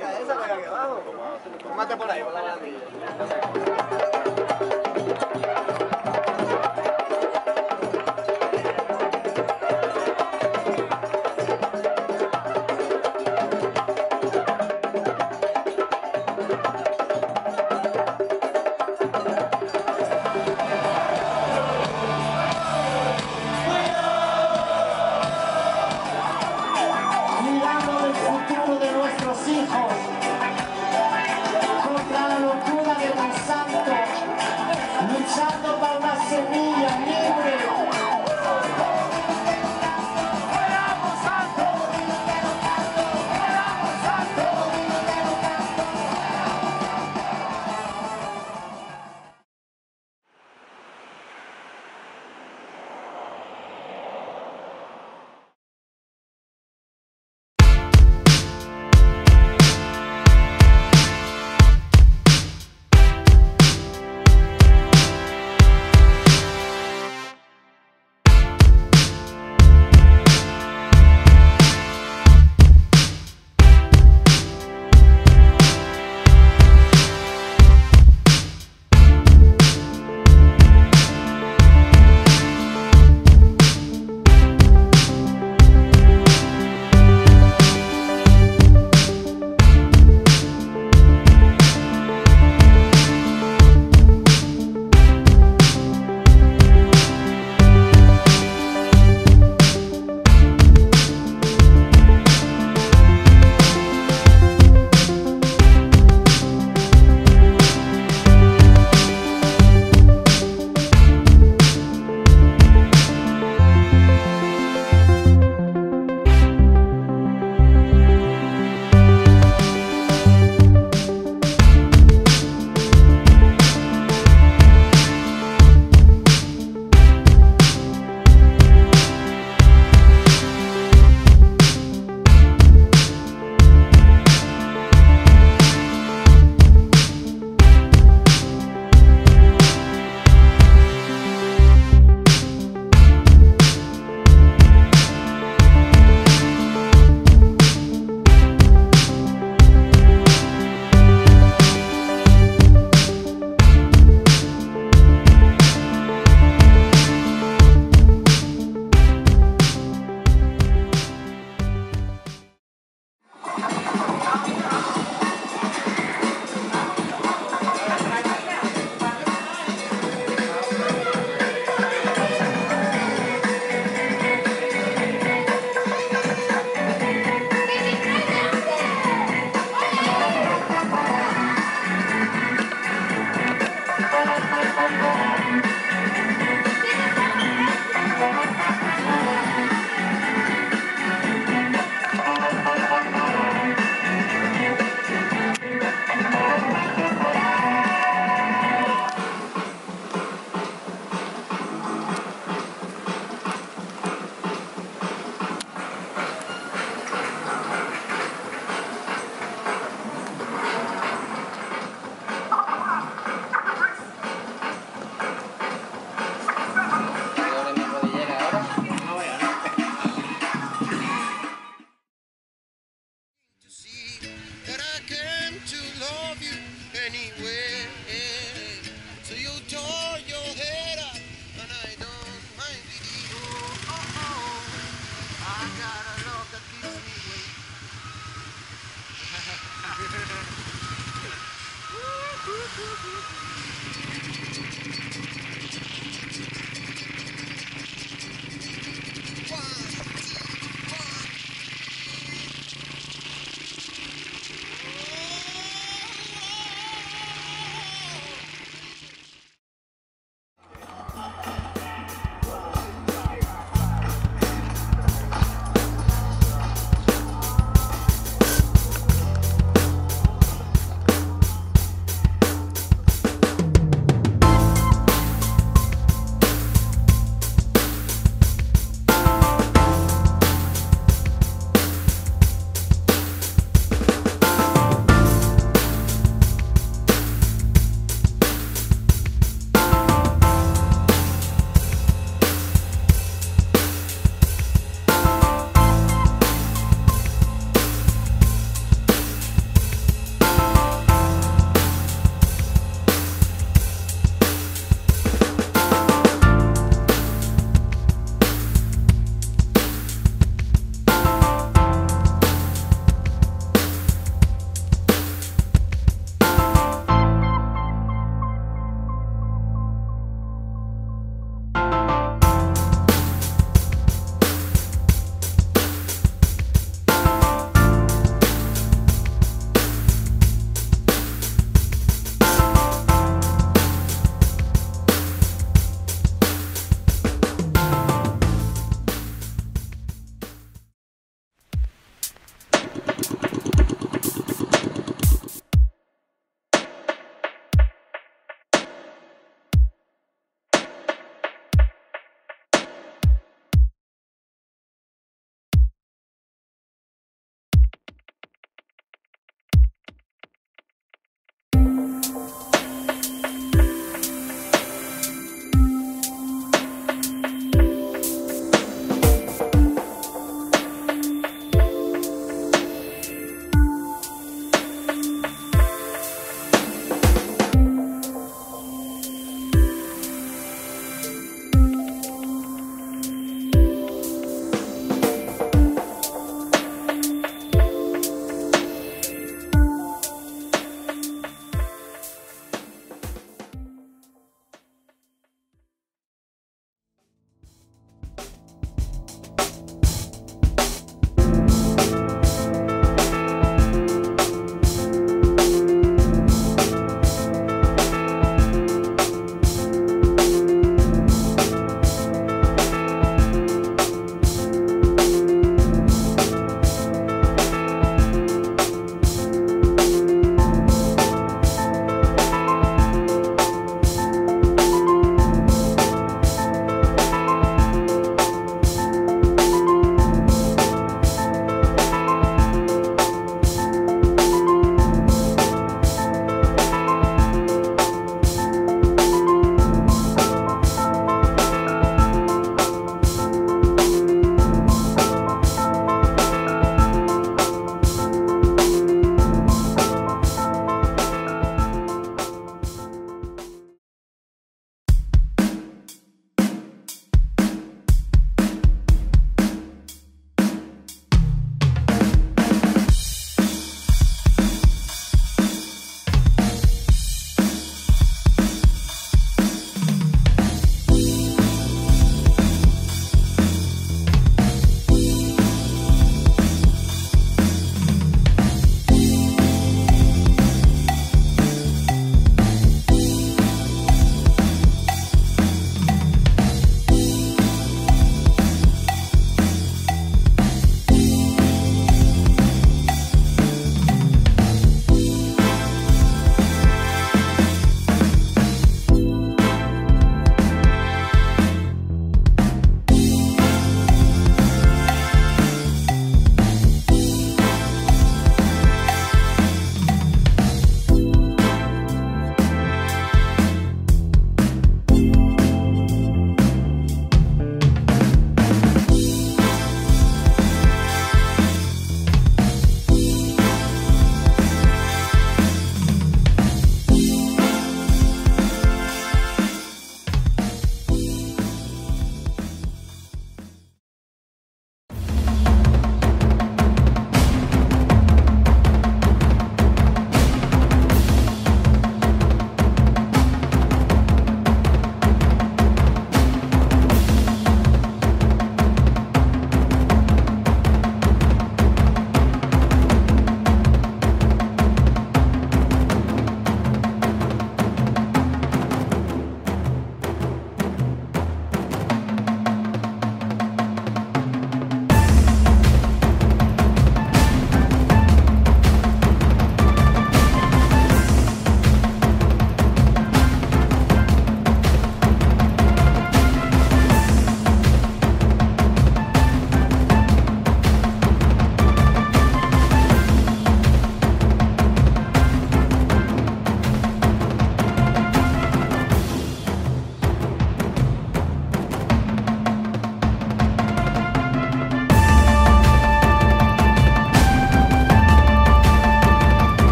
esa, por aquí abajo. Tómate por ahí,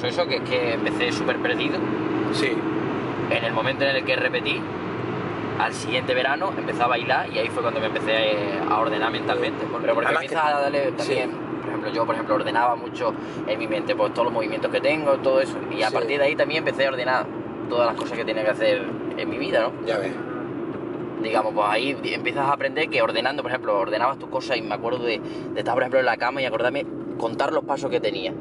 pasó eso, que es que empecé súper perdido. Sí. En el momento en el que repetí, al siguiente verano empecé a bailar y ahí fue cuando me empecé a ordenar mentalmente. Pero porque Además empiezas que- a darle sí. también, por ejemplo, yo por ejemplo ordenaba mucho en mi mente pues todos los movimientos que tengo, todo eso. Y a Sí. partir de ahí también empecé a ordenar todas las cosas que tenía que hacer en mi vida, ¿no? Ya ves. digamos, pues ahí empiezas a aprender que ordenando, por ejemplo, ordenabas tus cosas y me acuerdo de, de estar, por ejemplo, en la cama y acordarme, contar los pasos que tenía.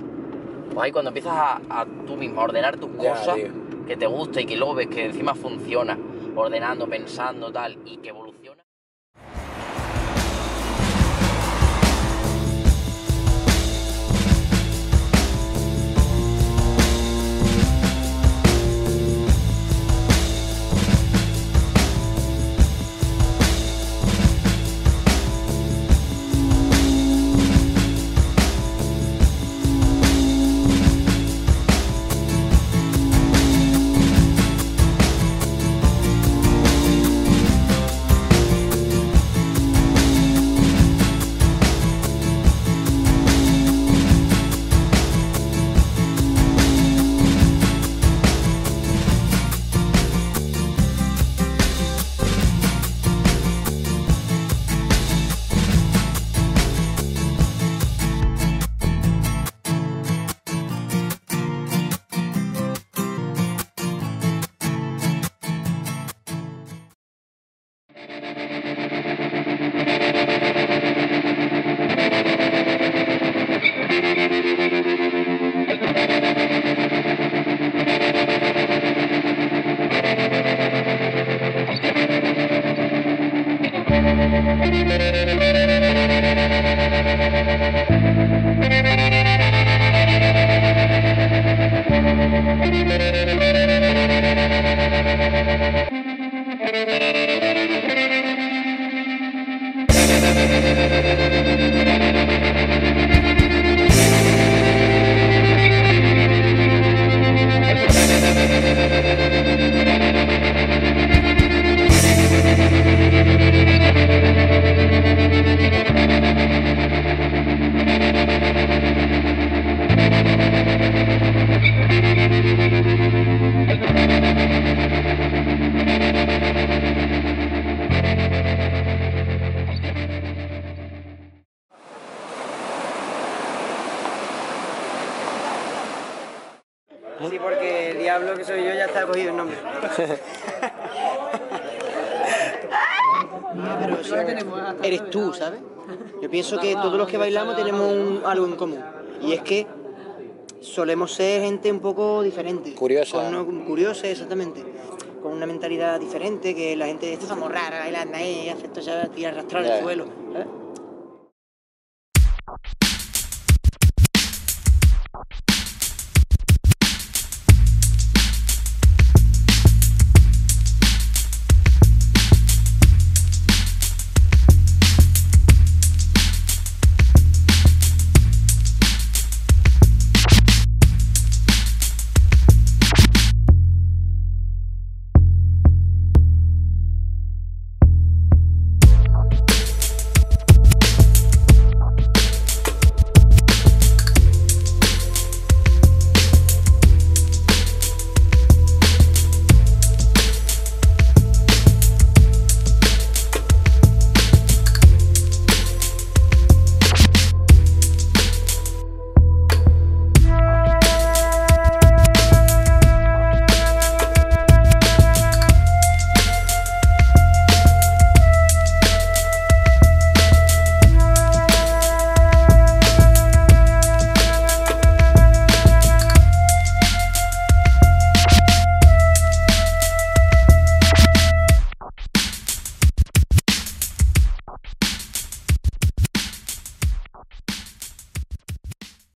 Pues ahí cuando empiezas a, a tú mismo a ordenar tus Ya, cosas tío. que te gusta y que luego ves que encima funciona, ordenando, pensando, tal, y que evoluciona. Que bailamos tenemos un- algo en común. Y es que solemos ser gente un poco diferente. Curiosa. Curiosa, exactamente. Con una mentalidad diferente, que la gente, esto somos raros, bailando ahí, hace esto ya tira arrastrar Ya. el suelo. ¿sabes?